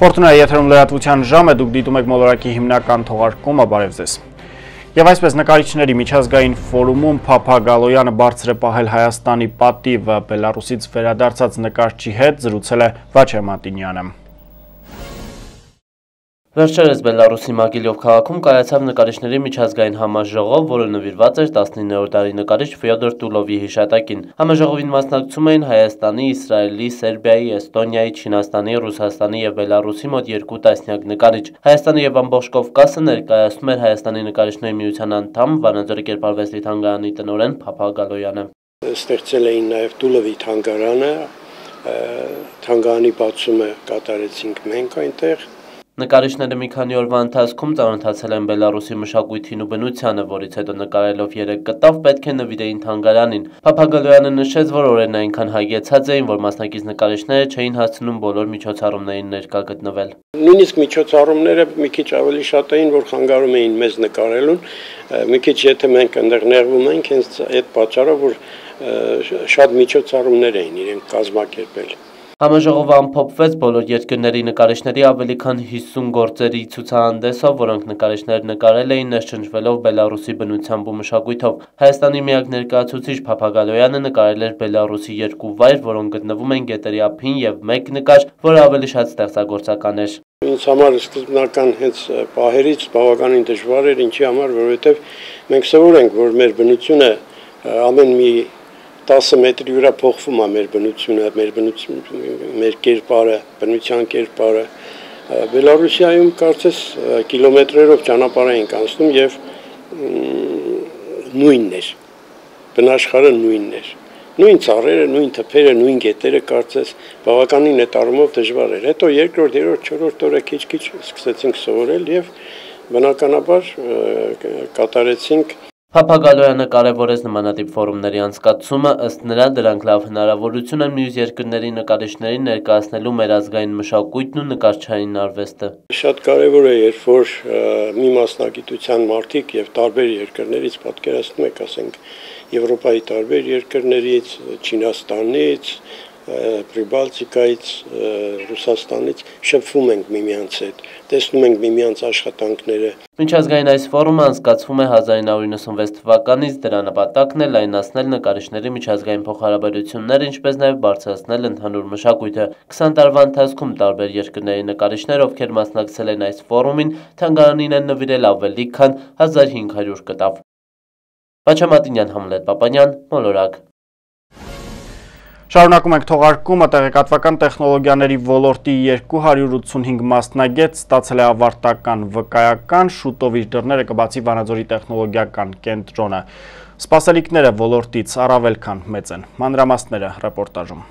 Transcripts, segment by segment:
Ֆորտունայի եթերում լրատվության ժամ է, դուք դիտում եք մոլորակի հիմնական թողարկումը, բարև ձեզ։ Եվ այսպես նկարիչների միջազգային ֆորումում Փափա Գալոյանը բարձր է պահել Հայաստանի պատիվը Բելարուսից վերադարձած նկարչի հետ զրուցել է Վաչե Մատինյանը։ Վերջերս Բելարուսի Մագիլյով քաղաքում կայացավ նկարիչների միջազգային համաժողով, որը նվիրված էր 19-րդ դարի նկարիչ Ֆյոդոր Տուլովի հիշատակին։ Համաժողովին մասնակցում էին Հայաստանի, Իսրայելի, Սերբիայի, Էստոնիայի, Չինաստանի, Ռուսաստանի եւ Բելարուսի մոտ երկու տասնյակ նկարիչ։ Հայաստանի եւ ամբողջ Կովկասը ներկայացնում էր Հայաստանի նկարիչների միության անդամ Վանաձորի կերպարվեստի թանգարանի տնօրեն Փափա Գալոյանը։ Ստեղծել էին նաեւ Տուլովի թանգարանը, թանգարանի բացումը կատարեցինք մենք այնտեղ Նկարիչները մի քանի օրվա ընթացքում ծանոթացել են Բելարուսի մշակույթին ու բնությանը, որից հետո նկարելով երեք կտավ պետք է նվիրեին թանգարանին։ Փափագալոյանը նշեց, որ օրերն այնքան հագեցած էին, որ մասնակից նկարիչները չէին հասցնում բոլոր միջոցառումներին ներկա գտնվել։ Նույնիսկ միջոցառումները մի քիչ ավելի շատ էին, որ խանգարում էին մեզ նկարելուն։ Մի քիչ եթե մենք այնտեղ նեղվում ենք, հենց այդ պատճառով որ շատ միջոցառումներ էին իրենք կազմակերպել։ Համաժողովը ամփոփվեց բոլոր երկրների նկարիչների ավելի քան 50 գործերի ցուցահանդեսով, որոնք նկարիչներ նկարել էին ներշնչվելով Բելարուսի բնությամբ ու մշակույթով։ Հայաստանի միակ ներկայացուցիչ Փափագալոյանը նկարել էր Բելարուսի երկու վայր, որոնք գտնվում են Գետերի ափին եւ մեկ նկար, որը ավելի շատ ստեղծագործական էր։ Ինձ համար սկզբնական հենց պահերից բավականին դժվար էր, ինչի համար, որովհետև մենք սովոր ենք, որ մեր բնությունը ամեն մի 10 մետրի վրա փոխվում է մեր բնությունը, մեր բնություն, մեր կերպարը, բնության կերպարը։ Բելարուսիայում կարծես կիլոմետրերով ճանապարհ ենք անցնում եւ նույնն էր։ Բնաշխարը նույնն էր։ Նույն ծառերը, նույն թփերը, նույն գետերը կարծես բավականին այդ առումով դժվար էր։ Հետո երկրորդ, երրորդ, չորրորդ օրը քիչ-քիչ սկսեցինք սովորել եւ բնականաբար կատարեցինք Փափագալոյանը կարևորեց նմանատիպ ֆորումների անցկացումը, ըստ նրա դրանք լավ հնարավորություն են մյուս երկրների նկարիչներին ներկայացնելու մեր ազգային մշակույթն ու նկարչային արվեստը։ Շատ կարևոր է, երբ որ մի մասնագիտության մարդիկ եւ տարբեր երկրներից պատկերացնում եք, ասենք, Եվրոպայի տարբեր երկրներից, Չինաստանից, Պրիբալտիկայից, Ռուսաստանից շփվում ենք միմյանց հետ, տեսնում ենք միմյանց աշխատանքները։ Միջազգային այս ֆորումը անցկացվում է 1996 թվականից, դրա նպատակն է լայնացնել նկարիչների միջազգային փոխհարաբերությունները, ինչպես նաև բարձրացնել ընդհանուր մշակույթը։ 20 տարվա ընթացքում տարբեր երկրների նկարիչներ, ովքեր մասնակցել են այս ֆորումին, թանգարանին են նվիրել ավելի քան 1500 կտավ։ Պաչամատինյան Համլետ Պապանյան, Մոլորակ Շարունակում ենք թողարկումը տեղեկատվական տեխնոլոգիաների ոլորտի 285 մասնագետ ստացել է ավարտական վկայական, շուտով իր դռները կբացի Վանաձորի տեխնոլոգիական կենտրոնը։ Սպասելիքները ոլորտից առավել քան մեծ են։ Մանրամասները ռեպորտաժում։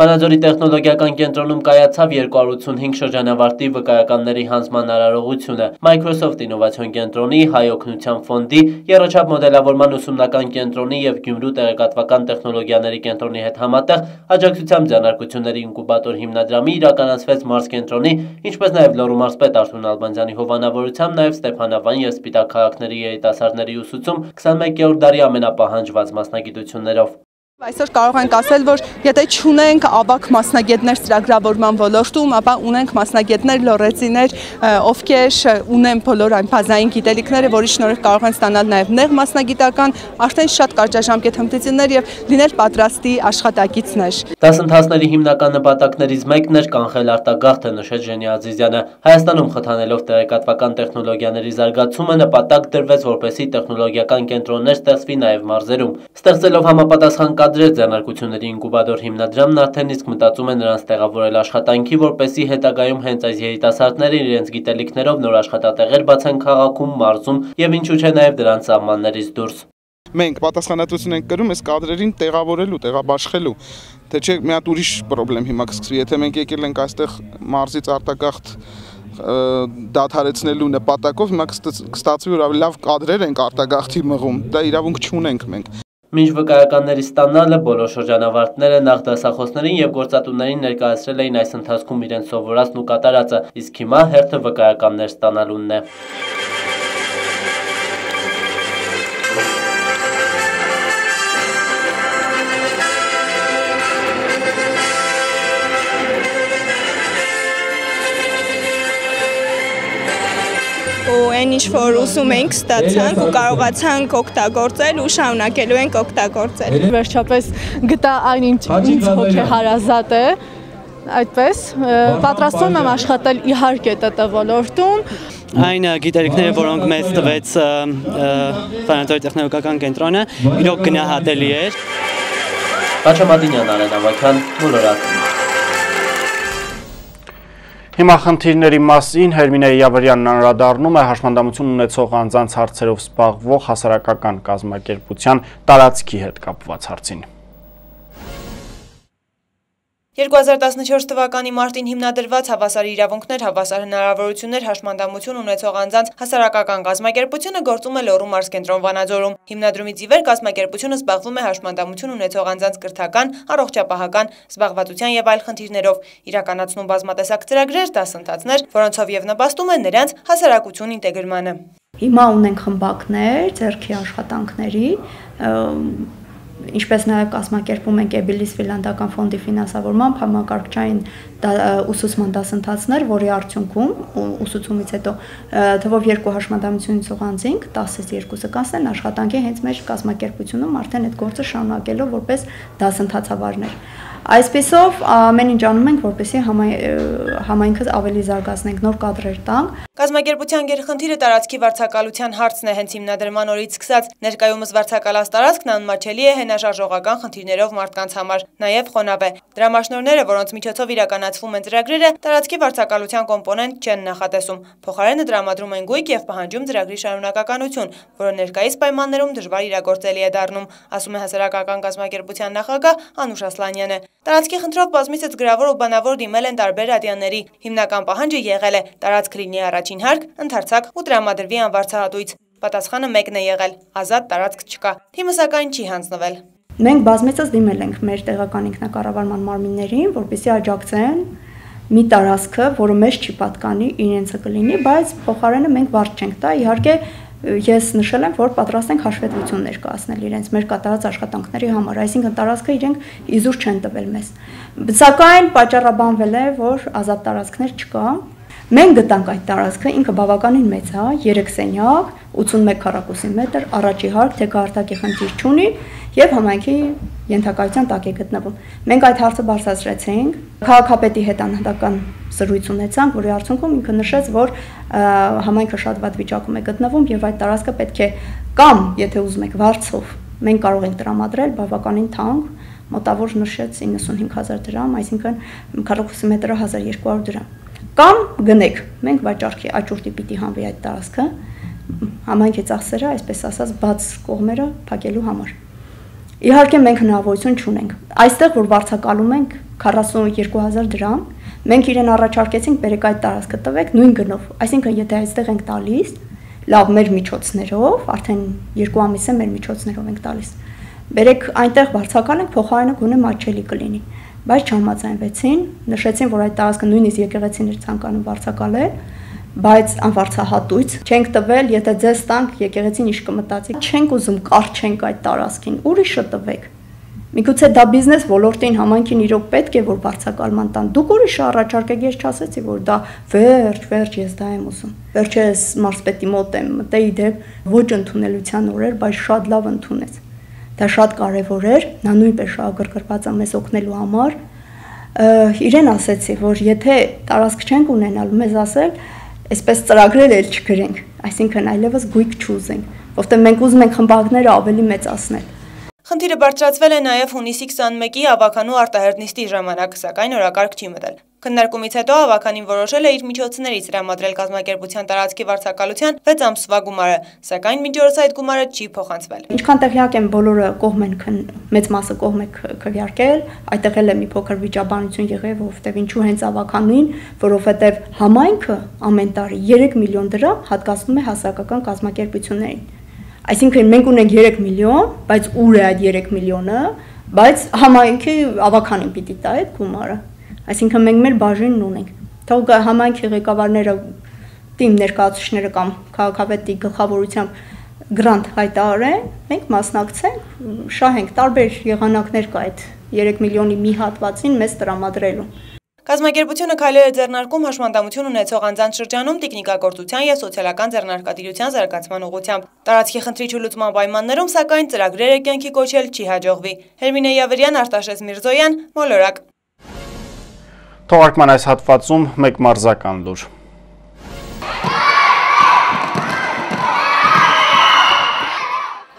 Վանաձորի տեխնոլոգիական կենտրոնում կայացավ 285 շրջանավարտի վկայականների հանձման արարողությունը։ Microsoft ինովացիոն կենտրոնի, հայ օգնության ֆոնդի, երաչապ մոդելավորման ուսումնական կենտրոնի եւ Գյումրու տեղեկատվական տեխնոլոգիաների կենտրոնի հետ համատեղ աջակցությամբ ձեռնարկությունների ինկուբատոր հիմնադրամի իրականացվեց Մարս կենտրոնի, ինչպես նաեւ Լոռու մարզպետ Արթուր Ալբանյանի հովանավորությամբ նաեւ Ստեփանավան եւ Սպիտակ քաղաքների երիտասարդների ուսուցում 21-րդ դարի ամենապահանջված մասնագիտություններով։ Այսօր կարող ենք ասել, որ եթե չունենք ավակ մասնագետներ ծրագրավորման ոլորտում, ապա ունենք մասնագետներ, լորեցիներ, ովքեր ունեն բոլոր այն բազային գիտելիքները, որի շնորհիվ կարող են ստանալ նաև նեղ մասնագիտական, արդեն շատ կարճաժամկետ հմտություններ եւ լինել պատրաստի աշխատակիցներ։ Դասընթացների հիմնական նպատակներից մեկն էր կանխել արտագաղթը, նշեց Ժենի Ազիզյանը։ Հայաստանում խթանելով տեղեկատվական տեխնոլոգիաների զարգացումը նպատակ դրվեց, որպեսզի տեխնոլոգիական կենտրոններ ստեղծվի նաև մարզերում։ Ստեղծելով համապատասխան Արտադրեց ձեռնարկությունների ինկուբատոր հիմնադրամն արդեն իսկ մտածում է նրանց տեղավորել աշխատանքի, որպեսի հետագայում հենց այս երիտասարդները իրենց գիտելիքներով նոր աշխատատեղեր բացեն քաղաքում, մարզում եւ ինչու՞ չէ նաեւ դրանց սահմաններից դուրս մենք պատասխանատվություն ենք կրում այս կադրերին տեղավորելու, տեղաբաշխելու։ Թե չէ մի հատ ուրիշ խնդրեմ հիմա կսկսվի, եթե մենք եկել ենք այստեղ մարզից արտագաղթ դադարեցնելու նպատակով հիմա կստացվի որ ավելի լավ կադրեր ենք արտագաղթի մղում։ Դա իրավունք չունենք մենք։ Մինչ վկայականների ստանալը բոլոր շրջանավարտները նախ դասախոսներին եւ գործատուներին ներկայացրել էին այս ընթացքում իրենց սովորածն ու կատարածը, իսկ հիմա հերթը վկայականներ ստանալունն է։ այն ինչ որ ուզում ենք ստացանք ու կարողացանք օգտագործել ու շարունակելու ենք օգտագործել։ Վերջապես գտա այն ինչ ինձ հոգեհարազատ է, այդպես պատրաստվում եմ աշխատել իհարկե ՏՏ ոլորտում այն գիտելիքները, որոնք մեզ տվեց Ֆրանսիայի տեխնոլոգիական կենտրոնը, իրոք գնահատելի էր։ Խաչամատինյան Արեն Ավակյան, Մոլորակ։ Հիմա խնդիրների մասին Հերմինե Յավրյանն անդրադառնում է հաշմանդամություն ունեցող անձանց հարցերով զբաղվող հասարակական կազմակերպության տարածքի հետ կապված հարցին։ 2014 թվականի մարտին հիմնադրված հավասար իրավունքներ, հավասար հնարավորություններ, հաշմանդամություն ունեցող անձանց հասարակական կազմակերպությունը գործում է Լոռու մարզկենտրոն Վանաձորում։ Հիմնադրումից ի վեր կազմակերպությունը զբաղվում է հաշմանդամություն ունեցող անձանց կրթական, առողջապահական, զբաղվածության եւ այլ խնդիրներով, իրականացնում բազմատեսակ ծրագրեր, դասընթացներ, որոնցով եւ նպաստում է նրանց հասարակություն ինտեգրմանը։ Հիմա ունենք խմբակներ, ձերքի աշխատանքների, ինչպես նաև կազմակերպում ենք Էբիլիս ֆինլանդական ֆոնդի ֆինանսավորմամբ համակարգչային ուսուցման դասընթացներ, որի արդյունքում ուսուցումից հետո թվով երկու հաշմանդամությունից ուղանձինք 10-ից 2-ը կանցնեն աշխատանքի հենց մեր կազմակերպությունում արդեն այդ գործը շարունակելով որպես դասընթացավարներ։ Այսպեսով ամեն ինչ անում ենք, որպեսզի համայնքը ավելի զարգացնենք, նոր կադրեր տանք։ Կազմակերպության գերխնդիրը տարածքի վարձակալության հարցն է հենց հիմնադրման օրից սկսած։ Ներկայումս վարձակալած տարածքն անմաչելի է հենաշարժողական խնդիրներով մարդկանց համար, նաև խոնավ է։ Դրամաշնորները, որոնց միջոցով իրականացվում են ծրագրերը, տարածքի վարձակալության կոմպոնենտ չեն նախատեսում։ Փոխարենը դրամադրում են գույք եւ պահանջում ծրագրի շարունակականություն, որը ներկայիս պայմաններում դժվար իրագործելի է դառնում, ասում է հասարակական կազմակերպության նախագահ Անուշ Ասլանյանը։ Տարածքի խնդրով բազմիցս գրավոր ու բանավոր դիմել են տարբեր ռադիաների։ Հիմնական պահանջը եղել է տարածք լինի առաջին հարկ, ընդարձակ ու տրամադրվի անվարձահատույց։ Պատասխանը մեկն է եղել՝ ազատ տարածք չկա։ Թիմը սակայն չի հանձնվել։ Մենք բազմիցս դիմել ենք մեր տեղական ինքնակառավարման մարմիններին, որպեսզի աջակցեն մի տարածքը, որը մեզ չի պատկանի, իրենցը կլինի, բայց փոխարենը մենք վարձ չենք տա։ Իհարկե ես նշել եմ, որ պատրաստ ենք հաշվետվություն ներկայացնել իրենց մեր կատարած աշխատանքների համար, այսինքն տարածքը իրենք իզուր չեն տվել մեզ։ Սակայն պատճառաբանվել է, որ ազատ տարածքներ չկա, Մենք գտանք այդ տարածքը, ինքը բավականին մեծ է, 3 սենյակ, 81 քառակուսի մետր, առաջի հարկ, թե քարտակի խնդիր չունի եւ համայնքի ենթակայության տակ է գտնվում։ Մենք այդ հարցը բարձրացրեցինք, քաղաքապետի հետ անհատական զրույց ունեցանք, որի արդյունքում ինքը նշեց, որ համայնքը շատ վատ վիճակում է գտնվում եւ այդ տարածքը պետք է կամ, եթե ուզում եք, վարձով մենք կարող ենք տրամադրել բավականին թանկ, մոտավոր նշեց 95000 դրամ, այսինքն քառակուսի մետրը 1200 դրամ կամ գնեք։ Մենք վաճառքի աճուրդի պիտի հանվի այդ տարածքը համայնքի ծախսերը, այսպես ասած, բաց կողմերը փակելու համար։ Իհարկե մենք հնարավորություն չունենք։ Այստեղ որ վարձակալում ենք 42000 դրամ, մենք իրեն առաջարկեցինք բերեք այդ տարածքը տվեք նույն գնով։ Այսինքն եթե այստեղ ենք տալիս, լավ մեր միջոցներով, արդեն 2 ամիս է մեր միջոցներով ենք տալիս։ Բերեք այնտեղ վարձակալենք, փոխարենը գոնե մաչելի կլինի բայց չհամաձայնվեցին, նշեցին, որ այդ տարածքը նույնիսկ եկեղեցին էր ցանկանում վարձակալել, բայց անվարձահատույց չենք տվել, եթե ձեզ տանք եկեղեցին իշ կմտածի, չենք ուզում կարճենք այդ տարածքին, ուրիշը տվեք։ Միգուցե դա բիզնես ոլորտին համանքին իրոք պետք է որ բարձակալման տան։ Դուք ուրիշը առաջարկեք, ես չասեցի, որ դա վերջ, վերջ ես դա եմ ուզում։ Վերջերս մարսպետի մոտ եմ մտեի դեպ ոչ ընդունելության օրեր, բայց շատ լավ ընդունեց դա շատ կարևոր էր, նա նույնպես շահագրգռված է մեզ օգնելու համար։ Իրեն ասեցի, որ եթե տարածք չենք ունենալու, մեզ ասել, այսպես ծրագրեր էլ չգրենք, այսինքն այլևս գույք չուզենք, որովհետև մենք ուզում ենք խմբակները ավելի մեծացնել։ Խնդիրը բարձրացվել է նաև հունիսի 21-ի ավականու արտահերտնիստի ժամանակ, սակայն օրակարգ չի մտել։ Քննարկումից հետո ավականին որոշել է իր միջոցներից տրամադրել կազմակերպության տարածքի վարձակալության 6 ամսվա գումարը, սակայն մինչ օրս այդ գումարը չի փոխանցվել։ Ինչքան տեղյակ եմ, բոլորը կողմ են մեծ մասը կողմ է քվեարկել, այդտեղ էլ է մի փոքր վիճաբանություն եղել, որովհետև ինչու հենց ավականին, որովհետև համայնքը ամեն տարի 3 միլիոն դրամ հատկացնում է հասարակական կազմակերպություններին։ Այսինքն մենք ունենք 3 միլիոն, բայց ուր է այդ 3 միլիոնը, բայց համայնքի ավականին պիտի տա այդ գումարը։ Այսինքն մենք մեր բաժինն ունենք։ Թող համայնքի ղեկավարները թիմ ներկայացուցիչները կամ քաղաքավետի գլխավորությամբ գրանտ հայտարարեն, մենք մասնակցենք, շահենք տարբեր եղանակներ կա այդ 3 միլիոնի մի հատվածին մեզ տրամադրելու։ Կազմակերպությունը քայլեր է ձեռնարկում հաշմանդամություն ունեցող անձանց շրջանում տեխնիկագործության եւ սոցիալական ձեռնարկատիրության զարգացման ուղղությամբ։ Տարածքի խնդրի չլուծման պայմաններում սակայն ծրագրերը կյանքի կոչել չի հաջողվի։ Հերմինե Յավրյան, Արտաշես Միրզոյան, Մոլորակ։ Թողարկման այս հատվածում մեկ մարզական լուր։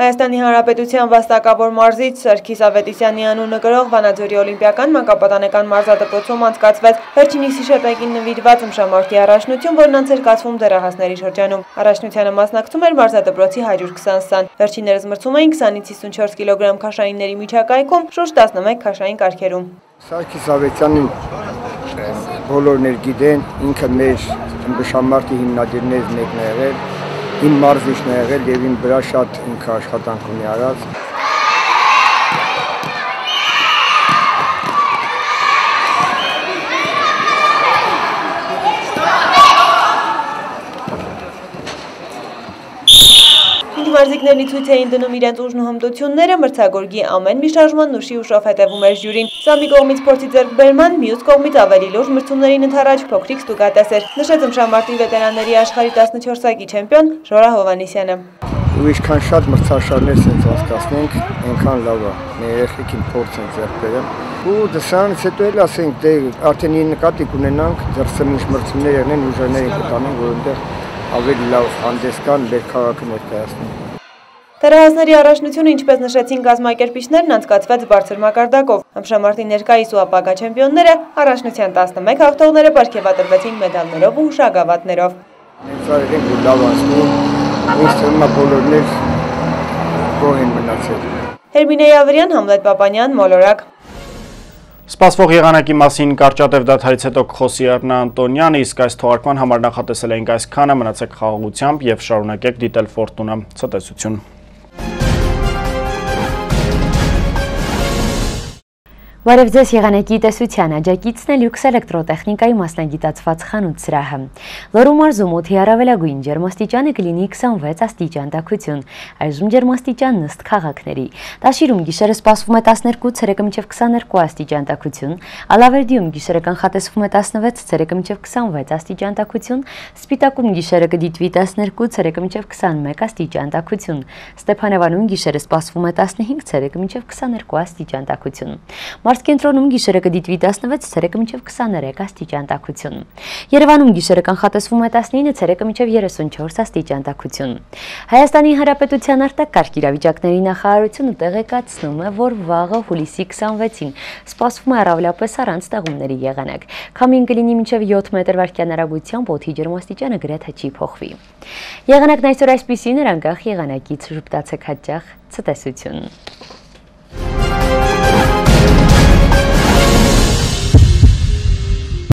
Հայաստանի Հանրապետության վաստակավոր մարզից Սարգիս Ավետիսյանի անունը գրող Վանաձորի Օլիմպիական մանկապատանեկան մարզադպրոցում անցկացվեց վերջինիս հիշատակին նվիրված ըմշամարտի առաջնություն, որն անց էր կացվում դեռահասների շրջանում։ Առաջնությանը մասնակցում էր մարզադպրոցի 120 սան։ Վերջիններս մրցում էին 20-ից 54 կիլոգրամ քաշայինների միջակայքում, շուրջ 11 քաշային կարգերում։ Սարգիս Ավետյանին բոլորներ գիտեն, ինքը մեր ըմբշամարտի հիմնադիրներից մեկն է եղել իմ մարզիչն է եղել եւ իմ վրա շատ ինքը աշխատանք ունի արած մարզիկներն ցույց էին դնում իրենց ուժն ու հմտությունները, մրցակորգի ամեն մի շարժման նուշի ուշով հետևում էր ժյուրին։ Սա մի կողմից փորձի ձեռքբերման, մյուս կողմից ավելի լուրջ մրցումներին ընթരാճ փոքրիկ ստուգատես էր։ Նշեց ըմշամարտի վետերանների աշխարհի 14-ակի չեմպիոն Ժորա Հովանիսյանը։ Ու ինչքան շատ մրցաշարներ ցենց անցկացնենք, այնքան լավ է։ Մեր երեխեքին փորձ են ձեռք բերել։ Ու դրանից հետո էլ ասենք, դե արդեն ի նկատի կունենանք դրսմիշ մրցումներ եղնեն ուժերներին կտանենք, որ այնտեղ ավելի լավ հանդես կան մեր քաղաքը ներկայացնեն։ Դերահասների առաջնությունը, ինչպես նշեցին կազմակերպիչներն, անցկացվեց բարձր մակարդակով։ Ամշամարտի ներկայիս ու ապագա չեմպիոնները առաջնության 11 հաղթողները պարգևատրվեցին մեդալներով ու ուշագավաթներով։ Մենք արել ենք լավ անցնում, ինձ թվում է բոլորներ գոհ են մնացել։ Հերմինե Ավրյան, Համլետ Պապանյան, Մոլորակ։ Սպասվող եղանակի մասին կարճատև դադարից հետո կխոսի Արնա Անտոնյանը, իսկ այս թողարկման համար նախատեսել էինք այս քանը, մնացեք խաղաղությամբ և շարունակեք դիտել ֆորտունը։ Ցտեսություն։ Բարև ձեզ եղանակի տեսության աջակիցն է լյուքս էլեկտրոտեխնիկայի մասնագիտացված խանութ սրահը։ Լորու մարզում օդի առավելագույն ջերմաստիճանը կլինի 26 աստիճան տաքություն, այժմ ջերմաստիճանն ըստ քաղաքների։ Տաշիրում գիշերը սպասվում է 12 ցերեկը մինչև 22 աստիճան տաքություն, Ալավերդիում գիշերը կանխատեսվում է 16 ցերեկը մինչև 26 աստիճան տաքություն, Սպիտակում գիշերը կդիտվի 12 ցերեկը մինչև 21 աստիճան տաքություն, Ստեփանևանում գիշերը սպասվում է 15 ցերեկը մինչև 22 աստիճան տաքություն։ Մարզկենտրոնում գիշերը կդիտվի 16 ցերեկը մինչև 23 աստիճան տաքություն։ Երևանում գիշերը կանխատեսվում է 19 ցերեկը մինչև 34 աստիճան տաքություն։ Հայաստանի Հանրապետության արտակարգ իրավիճակների նախարարությունը տեղեկացնում է, որ վաղը հուլիսի 26-ին սպասվում է առավելապես առանց ստեղումների եղանակ։ Քամին կլինի մինչև 7 մետր վարկյան արագությամբ, օդի ջերմաստիճանը գրեթե չի փոխվի։ Եղանակն այսօր այսպիսին էր անկախ եղանակից ժպտացեք հաճախ ցտեսություն։